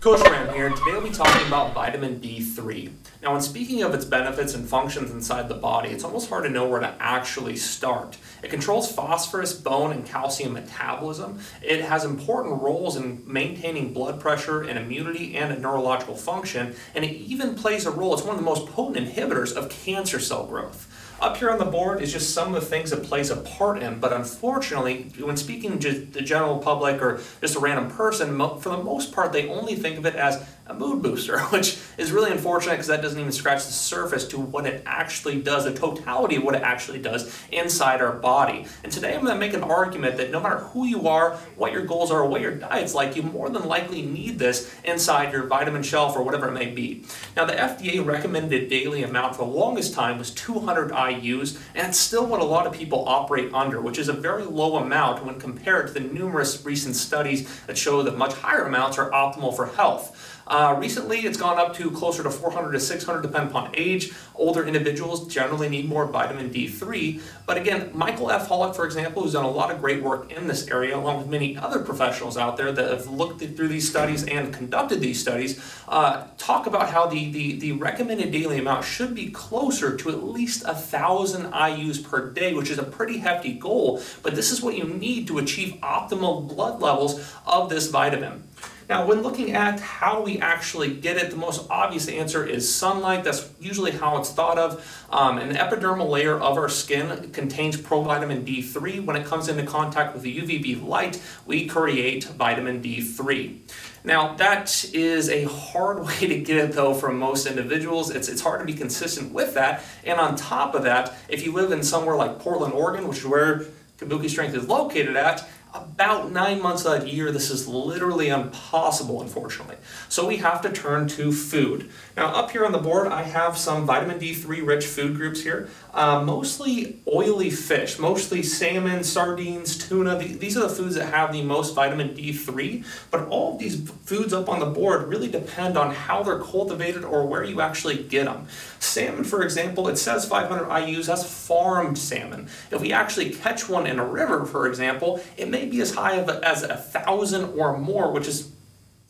Coach Ram here, and today we'll be talking about vitamin D3. Now, when speaking of its benefits and functions inside the body, it's almost hard to know where to actually start. It controls phosphorus, bone, and calcium metabolism. It has important roles in maintaining blood pressure and immunity and a neurological function, and it even plays a role, it's one of the most potent inhibitors of cancer cell growth. Up here on the board is just some of the things it plays a part in, but unfortunately, when speaking to the general public or just a random person, for the most part, they only think of it as a mood booster, which is really unfortunate because that doesn't even scratch the surface to what it actually does, the totality of what it actually does inside our body. And today I'm going to make an argument that no matter who you are, what your goals are, what your diet's like, you more than likely need this inside your vitamin shelf or whatever it may be. Now, the FDA recommended daily amount for the longest time was 200 IUs, and it's still what a lot of people operate under, which is a very low amount when compared to the numerous recent studies that show that much higher amounts are optimal for health. Uh, recently, it's gone up to closer to 400 to 600, depending upon age. Older individuals generally need more vitamin D3. But again, Michael F. Holick, for example, who's done a lot of great work in this area, along with many other professionals out there that have looked through these studies and conducted these studies, uh, talk about how the, the, the recommended daily amount should be closer to at least 1,000 IUs per day, which is a pretty hefty goal. But this is what you need to achieve optimal blood levels of this vitamin. Now, when looking at how we actually get it, the most obvious answer is sunlight. That's usually how it's thought of. Um, an epidermal layer of our skin contains provitamin D3. When it comes into contact with the UVB light, we create vitamin D3. Now, that is a hard way to get it, though, for most individuals. It's, it's hard to be consistent with that. And on top of that, if you live in somewhere like Portland, Oregon, which is where Kabuki Strength is located at, about nine months out of the year, this is literally impossible, unfortunately. So we have to turn to food. Now, up here on the board, I have some vitamin D3 rich food groups here. Uh, mostly oily fish, mostly salmon, sardines, tuna. These are the foods that have the most vitamin D3. But all of these foods up on the board really depend on how they're cultivated or where you actually get them. Salmon, for example, it says 500 IUs. That's farmed salmon. If we actually catch one in a river, for example, it may be as high as a thousand or more, which is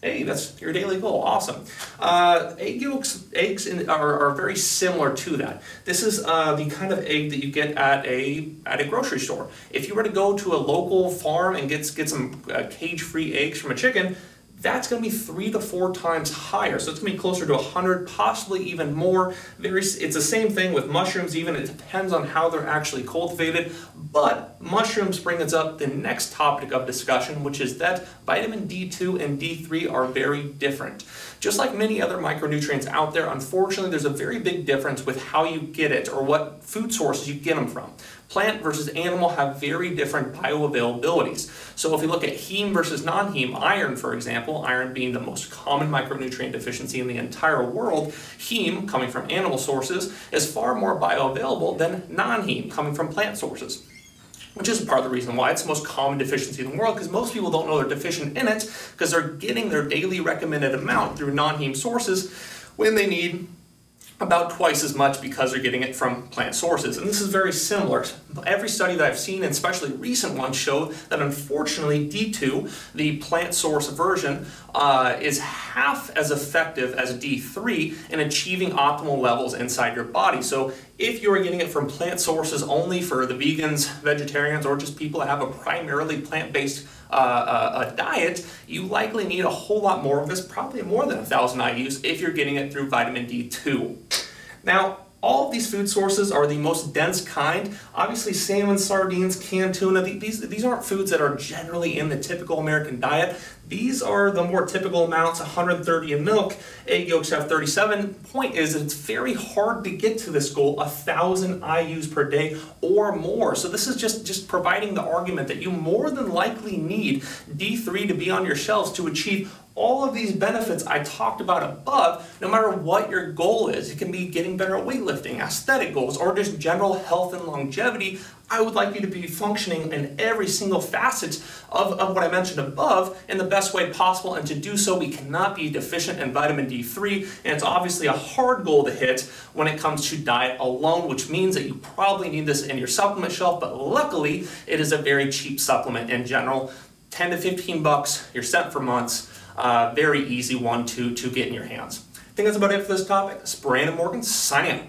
Hey, that's your daily goal. Awesome. Uh, egg yolks, eggs in, are, are very similar to that. This is uh, the kind of egg that you get at a at a grocery store. If you were to go to a local farm and get get some uh, cage-free eggs from a chicken, that's going to be three to four times higher. So it's going to be closer to 100, possibly even more. Very, it's the same thing with mushrooms even. It depends on how they're actually cultivated. But mushrooms bring us up the next topic of discussion, which is that vitamin D2 and D3 are very different. Just like many other micronutrients out there, unfortunately, there's a very big difference with how you get it or what food sources you get them from. Plant versus animal have very different bioavailabilities. So if we look at heme versus non-heme, iron, for example, iron being the most common micronutrient deficiency in the entire world, heme, coming from animal sources, is far more bioavailable than non-heme, coming from plant sources which is part of the reason why it's the most common deficiency in the world because most people don't know they're deficient in it because they're getting their daily recommended amount through non-heme sources when they need about twice as much because they're getting it from plant sources. And this is very similar. Every study that I've seen, and especially recent ones, show that unfortunately D2, the plant source version, uh, is half as effective as D3 in achieving optimal levels inside your body. So if you are getting it from plant sources only for the vegans, vegetarians, or just people that have a primarily plant-based uh, uh, diet, you likely need a whole lot more of this, probably more than 1,000 IUs if you're getting it through vitamin D2. Now, all of these food sources are the most dense kind. Obviously, salmon, sardines, canned tuna, these, these aren't foods that are generally in the typical American diet. These are the more typical amounts, 130 in milk. Egg yolks have 37. Point is it's very hard to get to this goal, 1,000 IUs per day or more. So this is just, just providing the argument that you more than likely need D3 to be on your shelves to achieve all of these benefits I talked about above, no matter what your goal is. It can be getting better at weightlifting, aesthetic goals, or just general health and longevity. I would like you to be functioning in every single facet of, of what I mentioned above in the best way possible. And to do so, we cannot be deficient in vitamin D3. And it's obviously a hard goal to hit when it comes to diet alone, which means that you probably need this in your supplement shelf. But luckily, it is a very cheap supplement in general. 10 to 15 bucks, you're set for months. Uh, very easy one to, to get in your hands. I think that's about it for this topic. Brandon Morgan signing out.